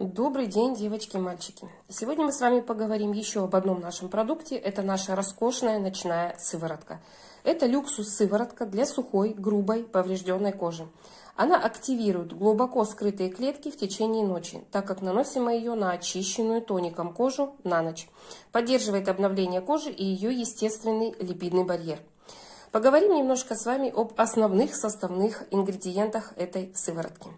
Добрый день, девочки и мальчики! Сегодня мы с вами поговорим еще об одном нашем продукте. Это наша роскошная ночная сыворотка. Это люксус-сыворотка для сухой, грубой, поврежденной кожи. Она активирует глубоко скрытые клетки в течение ночи, так как наносим мы ее на очищенную тоником кожу на ночь. Поддерживает обновление кожи и ее естественный липидный барьер. Поговорим немножко с вами об основных составных ингредиентах этой сыворотки.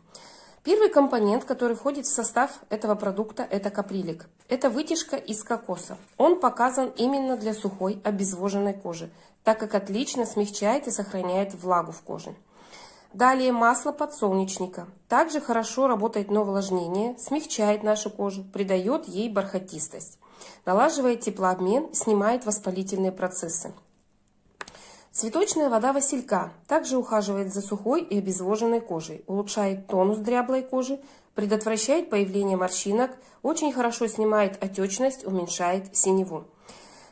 Первый компонент, который входит в состав этого продукта, это каприлик. Это вытяжка из кокоса. Он показан именно для сухой, обезвоженной кожи, так как отлично смягчает и сохраняет влагу в коже. Далее масло подсолнечника. Также хорошо работает на увлажнение, смягчает нашу кожу, придает ей бархатистость. Налаживает теплообмен, снимает воспалительные процессы. Цветочная вода василька также ухаживает за сухой и обезвоженной кожей, улучшает тонус дряблой кожи, предотвращает появление морщинок, очень хорошо снимает отечность, уменьшает синеву.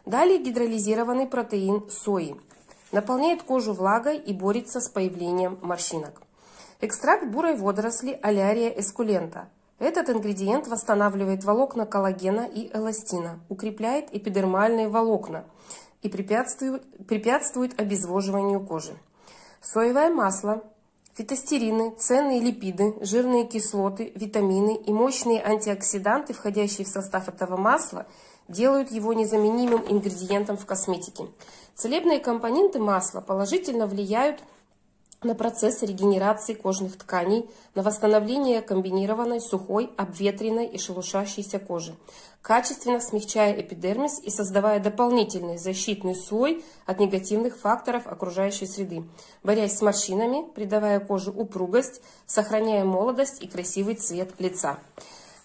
Далее гидролизированный протеин сои. Наполняет кожу влагой и борется с появлением морщинок. Экстракт бурой водоросли алярия эскулента. Этот ингредиент восстанавливает волокна коллагена и эластина, укрепляет эпидермальные волокна, и препятствует, препятствует обезвоживанию кожи. Соевое масло, фитостерины, ценные липиды, жирные кислоты, витамины и мощные антиоксиданты, входящие в состав этого масла, делают его незаменимым ингредиентом в косметике. Целебные компоненты масла положительно влияют на процесс регенерации кожных тканей, на восстановление комбинированной сухой, обветренной и шелушащейся кожи, качественно смягчая эпидермис и создавая дополнительный защитный слой от негативных факторов окружающей среды, борясь с морщинами, придавая коже упругость, сохраняя молодость и красивый цвет лица.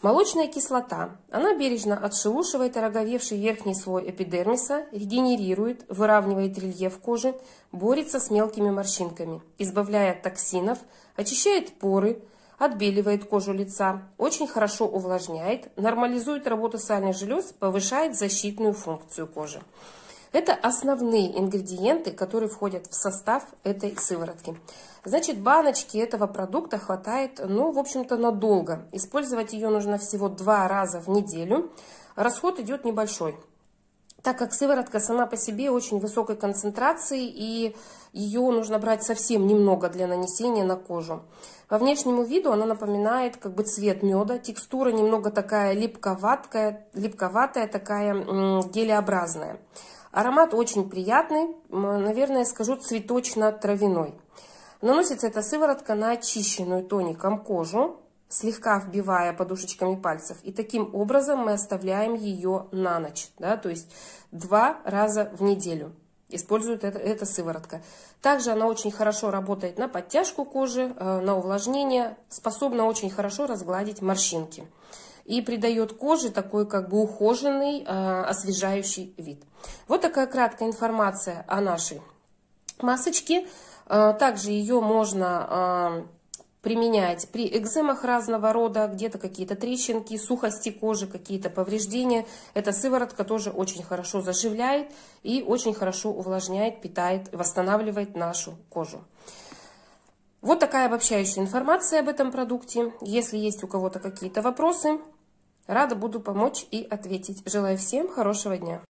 Молочная кислота. Она бережно отшелушивает ороговевший верхний слой эпидермиса, регенерирует, выравнивает рельеф кожи, борется с мелкими морщинками, избавляя от токсинов, очищает поры, отбеливает кожу лица, очень хорошо увлажняет, нормализует работу сальных желез, повышает защитную функцию кожи. Это основные ингредиенты, которые входят в состав этой сыворотки. Значит, баночки этого продукта хватает, ну, в общем-то, надолго. Использовать ее нужно всего два раза в неделю. Расход идет небольшой так как сыворотка сама по себе очень высокой концентрации, и ее нужно брать совсем немного для нанесения на кожу. По внешнему виду она напоминает как бы цвет меда, текстура немного такая липковатая, липковатая такая гелеобразная. Аромат очень приятный, наверное, скажу цветочно-травяной. Наносится эта сыворотка на очищенную тоником кожу, слегка вбивая подушечками пальцев. И таким образом мы оставляем ее на ночь, да, то есть два раза в неделю используют это, эта сыворотка. Также она очень хорошо работает на подтяжку кожи, э, на увлажнение, способна очень хорошо разгладить морщинки и придает коже такой как бы ухоженный, э, освежающий вид. Вот такая краткая информация о нашей масочке. Э, также ее можно э, применять при экземах разного рода, где-то какие-то трещинки, сухости кожи, какие-то повреждения. Эта сыворотка тоже очень хорошо заживляет и очень хорошо увлажняет, питает, восстанавливает нашу кожу. Вот такая обобщающая информация об этом продукте. Если есть у кого-то какие-то вопросы, Рада буду помочь и ответить. Желаю всем хорошего дня.